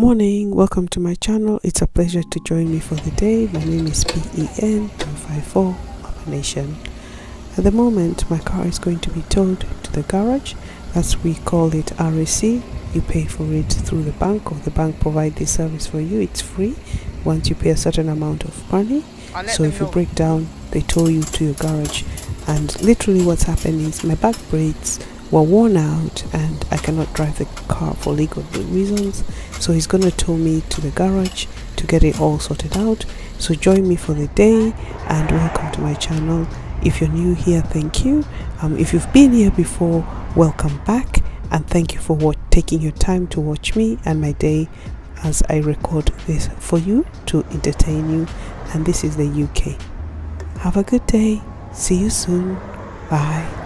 Morning, welcome to my channel. It's a pleasure to join me for the day. My name is PEN 254 Mama Nation. At the moment, my car is going to be towed to the garage. As we call it RAC. You pay for it through the bank or the bank provide this service for you. It's free once you pay a certain amount of money. So if you break down, they tow you to your garage. And literally what's happened is my back brakes were worn out and I cannot drive the car for legal reasons. So he's gonna tow me to the garage to get it all sorted out. So join me for the day and welcome to my channel. If you're new here, thank you. Um, if you've been here before, welcome back and thank you for taking your time to watch me and my day as I record this for you to entertain you. And this is the UK. Have a good day. See you soon. Bye.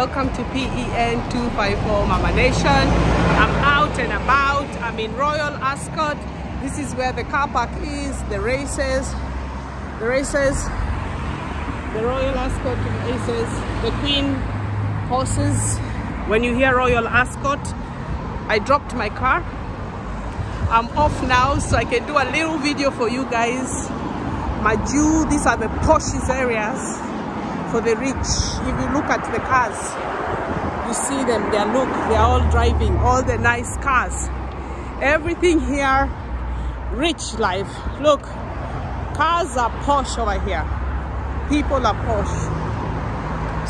Welcome to PEN 254 Mama Nation. I'm out and about. I'm in Royal Ascot. This is where the car park is, the races, the races, the Royal Ascot races, the Queen horses. When you hear Royal Ascot, I dropped my car. I'm off now so I can do a little video for you guys. My Jew, these are the poshest areas for the rich. If you look at the cars, you see them, they are look, they are all driving, all the nice cars. Everything here, rich life. Look, cars are posh over here. People are posh.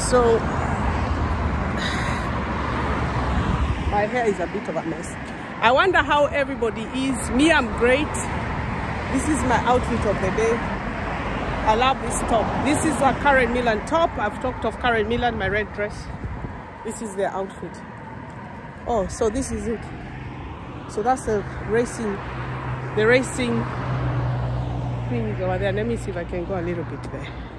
So, my hair is a bit of a mess. I wonder how everybody is. Me, I'm great. This is my outfit of the day. I love this top. This is a Karen Millen top. I've talked of Karen Millen, my red dress. This is the outfit. Oh, so this is it. So that's the racing, the racing things over there. Let me see if I can go a little bit there.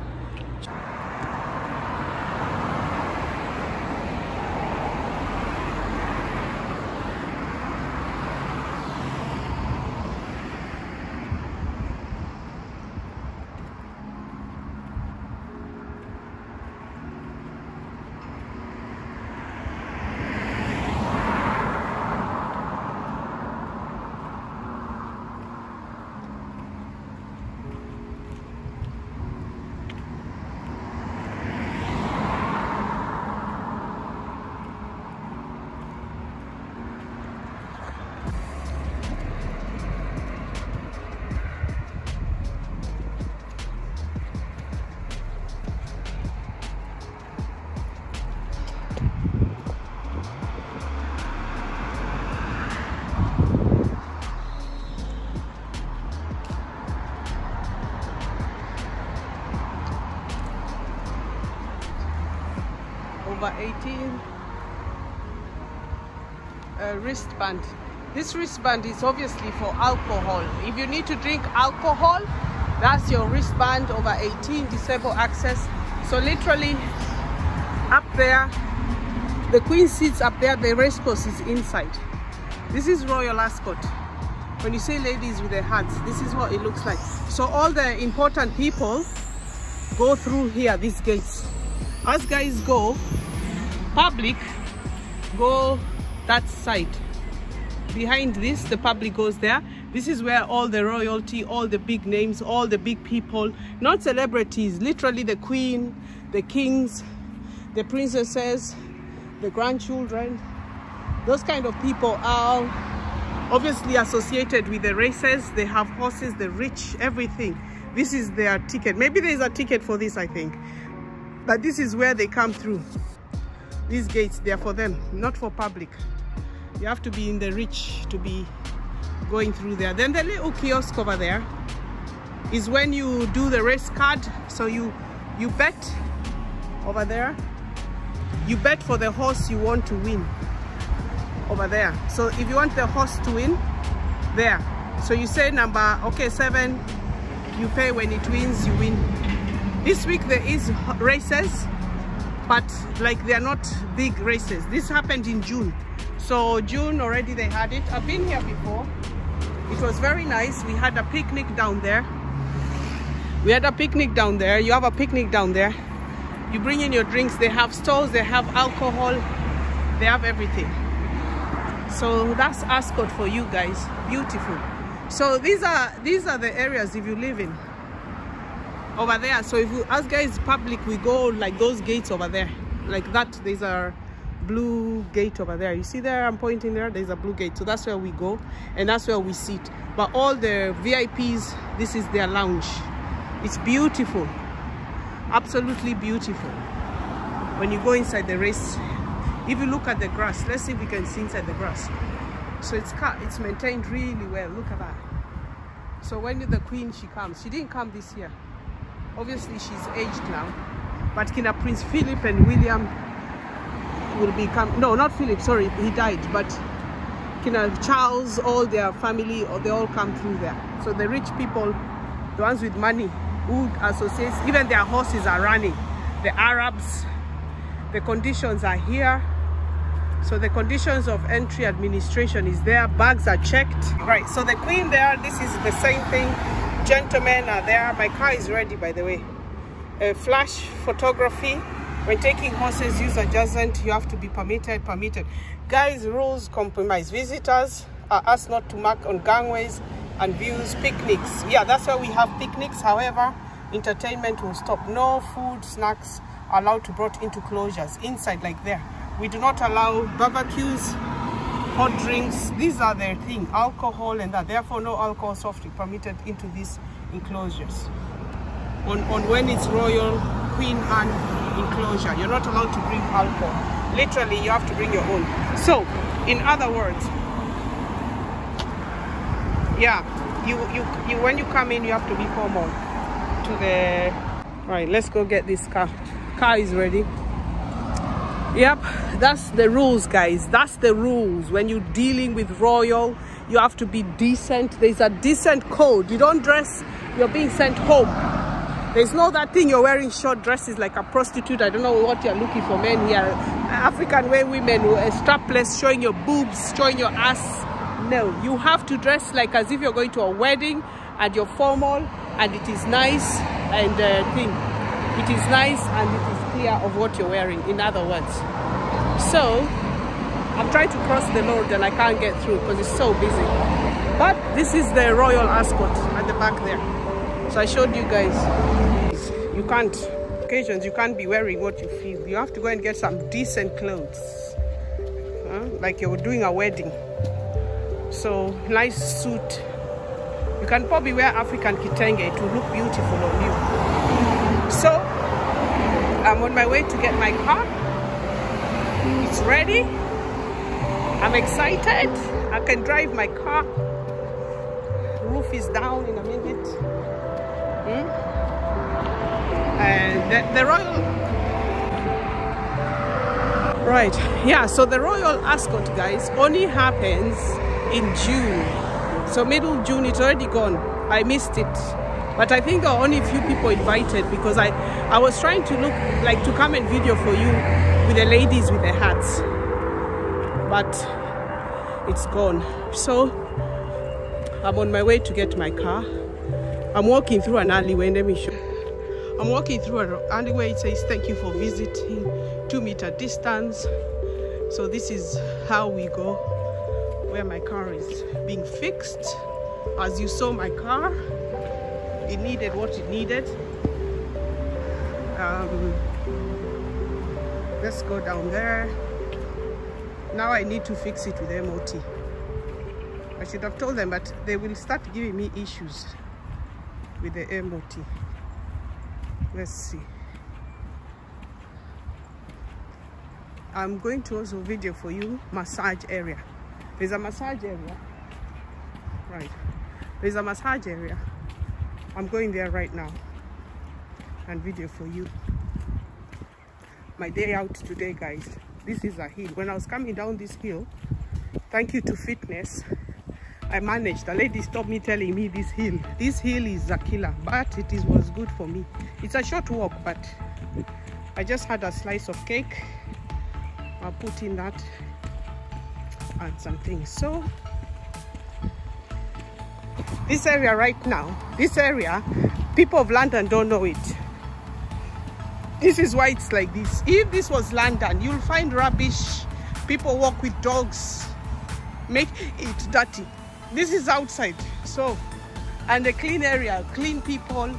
Over 18 uh, wristband this wristband is obviously for alcohol if you need to drink alcohol that's your wristband over 18 disabled access so literally up there the queen seats up there the race course is inside This is Royal Ascot. When you say ladies with their hats, this is what it looks like. So all the important people go through here, these gates. As guys go, public go that side. Behind this, the public goes there. This is where all the royalty, all the big names, all the big people, not celebrities, literally the queen, the kings, the princesses, the grandchildren, those kind of people are obviously associated with the races. They have horses, the rich, everything. This is their ticket. Maybe there's a ticket for this, I think. But this is where they come through. These gates, they're for them, not for public. You have to be in the rich to be going through there. Then the little kiosk over there is when you do the race card. So you, you bet over there. You bet for the horse you want to win over there. So if you want the horse to win, there. So you say number, okay, seven, you pay when it wins, you win. This week there is races, but like they're not big races. This happened in June. So June already they had it. I've been here before. It was very nice. We had a picnic down there. We had a picnic down there. You have a picnic down there. You bring in your drinks. They have stalls, they have alcohol, they have everything. So that's Ascot for you guys. Beautiful. So these are these are the areas if you live in over there. So if you ask guys public, we go like those gates over there. Like that, there's a blue gate over there. You see there, I'm pointing there, there's a blue gate. So that's where we go and that's where we sit. But all the VIPs, this is their lounge. It's beautiful. Absolutely beautiful. When you go inside the race, if you look at the grass, let's see if we can see inside the grass. So it's cut, it's maintained really well. Look at that. So when the queen she comes, she didn't come this year. Obviously she's aged now. But Kina Prince Philip and William will become no not Philip, sorry, he died, but Kina Charles, all their family, or they all come through there. So the rich people, the ones with money, who associates, even their horses are running. The Arabs, the conditions are here so the conditions of entry administration is there bags are checked right so the queen there this is the same thing gentlemen are there. My car is ready by the way. Uh, flash photography. When taking horses use adjacent. You have to be permitted permitted. Guys rules compromise. Visitors are asked not to mark on gangways and views picnics. Yeah that's why we have picnics. However entertainment will stop. No food snacks allowed to brought into closures. Inside like there. We do not allow barbecues hot drinks. These are their thing alcohol and that. Therefore no alcohol soft drink permitted into these enclosures. On on when it's royal queen and enclosure you're not allowed to bring alcohol. Literally you have to bring your own. So in other words yeah you you, you when you come in you have to be formal to the right let's go get this car. Car is ready. Yep that's the rules guys. That's the rules. When you're dealing with royal you have to be decent. There's a decent code. You don't dress you're being sent home. There's no that thing you're wearing short dresses like a prostitute. I don't know what you're looking for men here. African way women strapless showing your boobs showing your ass. No you have to dress like as if you're going to a wedding and you're formal and it is nice and uh, thing. It is nice and it is clear of what you're wearing in other words so i'm trying to cross the road and i can't get through because it's so busy. But this is the royal ascot at the back there. So i showed you guys. You can't occasions you can't be wearing what you feel. You have to go and get some decent clothes huh? like you're doing a wedding. So nice suit. You can probably wear african kitenge. To look beautiful on you. So i'm on my way to get my car it's ready. I'm excited. I can drive my car. Roof is down in a minute. Hmm? and the, the royal right yeah so the royal ascot guys only happens in june. So middle june it's already gone. I missed it. But i think there are only a few people invited because i i was trying to look like to come and video for you with the ladies with their hats. But it's gone. So i'm on my way to get my car. I'm walking through an alleyway let me show i'm walking through an alleyway it says thank you for visiting two meter distance. So this is how we go where my car is being fixed. As you saw my car it needed what it needed. Um, let's go down there. Now I need to fix it with MOT I should have told them but they will start giving me issues with the MOT let's see. I'm going to also video for you massage area. There's a massage area. Right. There's a massage area. I'm going there right now and video for you my day out today guys. This is a hill. When I was coming down this hill thank you to fitness I managed. The lady stopped me telling me this hill this hill is a killer but it is was good for me. It's a short walk but I just had a slice of cake. I'll put in that and some things. So this area right now this area people of London don't know it this is why it's like this if this was London you'll find rubbish people walk with dogs make it dirty this is outside so and a clean area clean people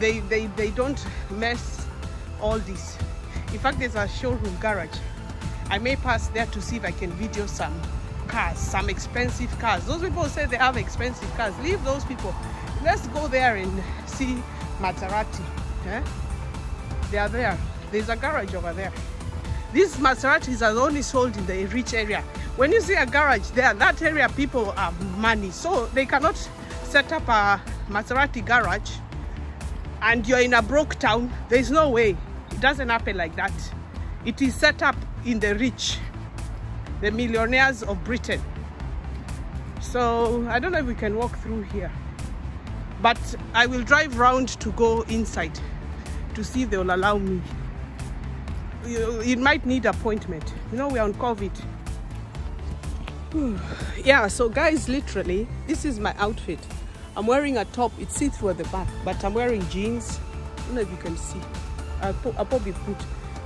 they they they don't mess all this in fact there's a showroom garage I may pass there to see if I can video some cars, some expensive cars. Those people say they have expensive cars. Leave those people. Let's go there and see Maserati. Eh? They are there. There's a garage over there. These Maseratis are only sold in the rich area. When you see a garage there, that area people have money. So they cannot set up a Maserati garage and you're in a broke town. There's no way. It doesn't happen like that. It is set up in the rich the millionaires of Britain. So I don't know if we can walk through here, but I will drive round to go inside to see if they will allow me. It might need appointment. You know, we're on COVID. yeah, so guys, literally, this is my outfit. I'm wearing a top, it's see-through at the back, but I'm wearing jeans. I don't know if you can see. I'll, I'll probably put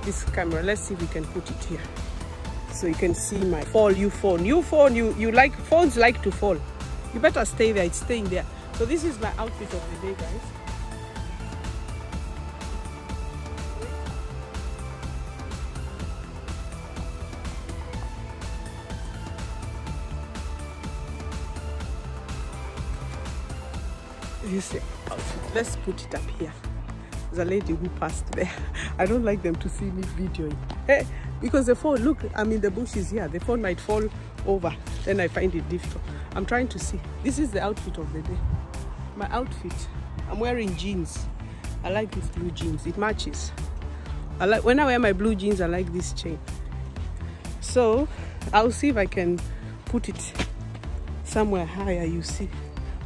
this camera. Let's see if we can put it here so you can see my fall you phone you phone you you like phones like to fall you better stay there it's staying there so this is my outfit of the day guys you see let's put it up here. There's a lady who passed there. I don't like them to see me videoing. Hey because the phone look i'm in the bushes here the phone might fall over. Then i find it difficult. I'm trying to see. This is the outfit of the day. My outfit. I'm wearing jeans. I like these blue jeans. It matches. I like when i wear my blue jeans i like this chain. So i'll see if i can put it somewhere higher you see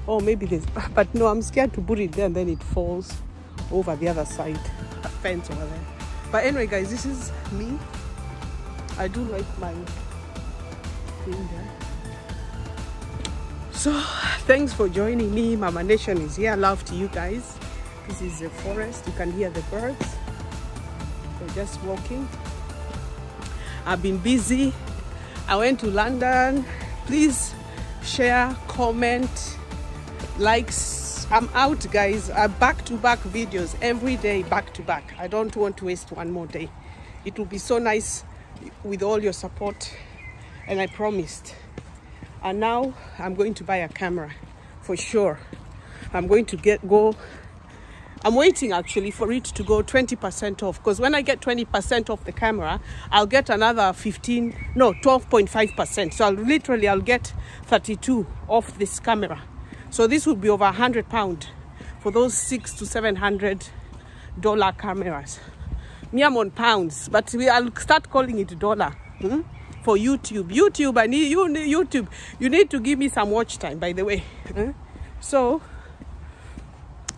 oh maybe there's but no i'm scared to put it there and then it falls over the other side fence over there but anyway guys this is me I do like my thing there. So thanks for joining me. Mama Nation is here. Love to you guys. This is the forest. You can hear the birds. They're just walking. I've been busy. I went to London. Please share, comment, likes. I'm out guys. Uh, back to back videos every day, back to back. I don't want to waste one more day. It will be so nice with all your support and I promised and now I'm going to buy a camera for sure I'm going to get go I'm waiting actually for it to go 20% off because when I get 20% off the camera I'll get another 15 no 12.5% so I'll literally I'll get 32 off this camera so this would be over 100 pound for those six to 700 dollar cameras me I'm on pounds, but we, I'll start calling it dollar hmm? for YouTube. YouTube, I need you. YouTube, you need to give me some watch time. By the way, hmm? so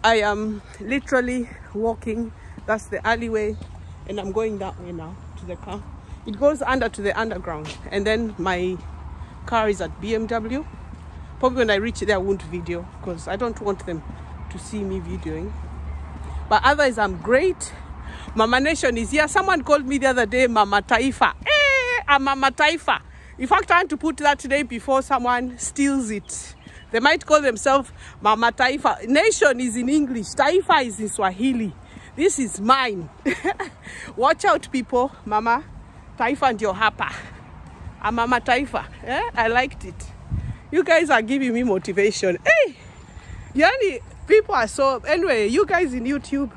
I am literally walking. That's the alleyway, and I'm going that way now to the car. It goes under to the underground, and then my car is at BMW. Probably when I reach there, I won't video because I don't want them to see me videoing. But otherwise, I'm great. Mama Nation is here. Someone called me the other day, Mama Taifa. Hey, I'm Mama Taifa. In fact, I want to put that today before someone steals it. They might call themselves Mama Taifa. Nation is in English. Taifa is in Swahili. This is mine. Watch out, people. Mama Taifa and your hapa. I'm Mama Taifa. Eh? I liked it. You guys are giving me motivation. Hey! Yani, people are so... Anyway, you guys in YouTube,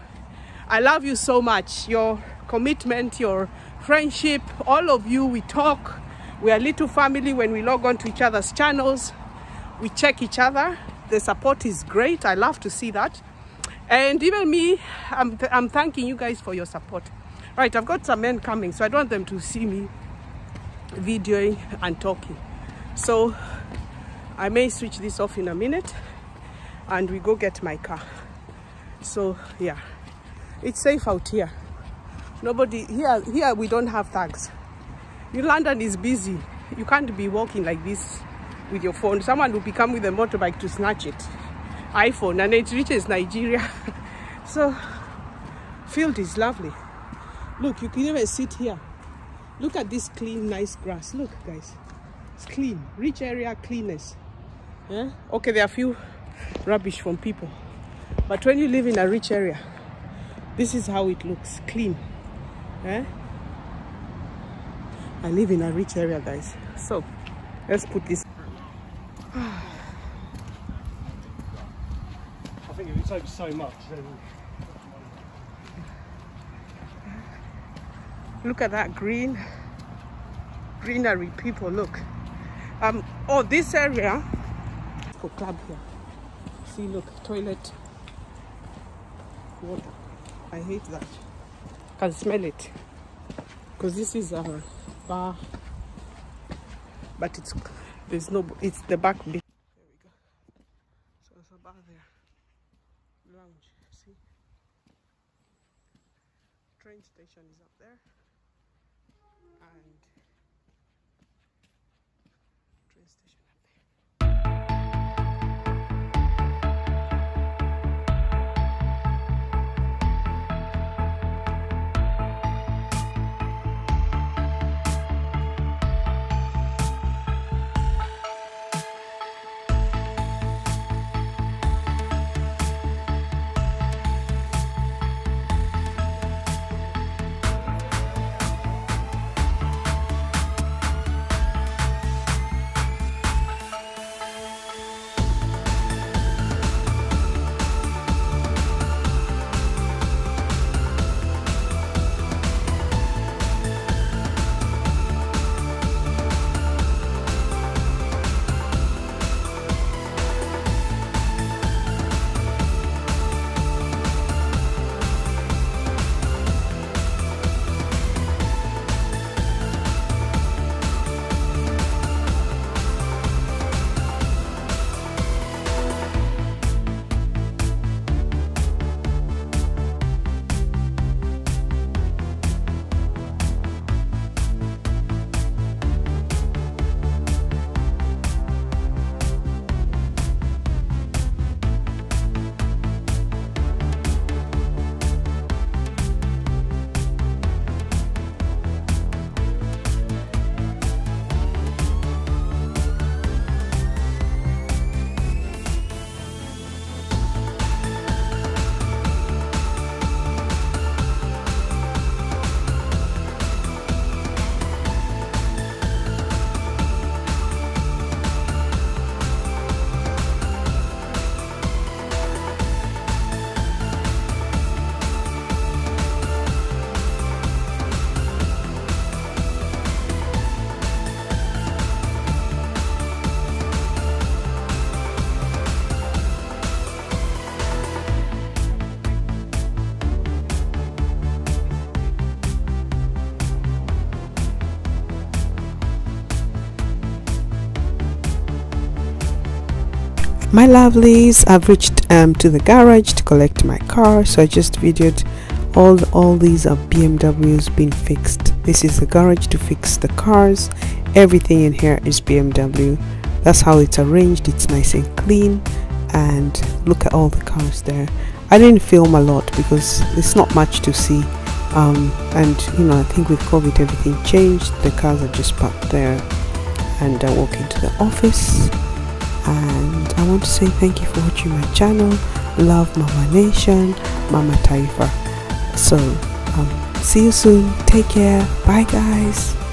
I love you so much. Your commitment, your friendship, all of you, we talk. We are little family when we log on to each other's channels. We check each other. The support is great. I love to see that. And even me, I'm, th I'm thanking you guys for your support. Right, I've got some men coming, so I don't want them to see me videoing and talking. So I may switch this off in a minute and we go get my car. So yeah, it's safe out here. Nobody, here, here we don't have tags. In London is busy. You can't be walking like this with your phone. Someone will be coming with a motorbike to snatch it. iPhone and it reaches Nigeria. so field is lovely. Look, you can even sit here. Look at this clean, nice grass. Look, guys. It's clean. Rich area cleanness. Yeah? Okay, there are a few rubbish from people. But when you live in a rich area, this is how it looks. Clean. Yeah? I live in a rich area, guys. So, let's put this. I think if it takes so much, then Look at that green greenery, people. Look. Um. Oh, this area. Club here. See, look, toilet, water. I hate that. Can smell it. Because this is a bar, but it's there's no. It's the back bit. There we go. So it's a bar there. Lounge. See. Train station is up my lovelies i've reached um, to the garage to collect my car so i just videoed all all these are bmws being fixed. This is the garage to fix the cars. Everything in here is BMW that's how it's arranged. It's nice and clean. And look at all the cars there. I didn't film a lot because it's not much to see. Um, and you know I think with COVID everything changed. The cars are just parked there. And I walk into the office and I want to say thank you for watching my channel. Love Mama Nation Mama Taifa. So um, see you soon. Take care. Bye guys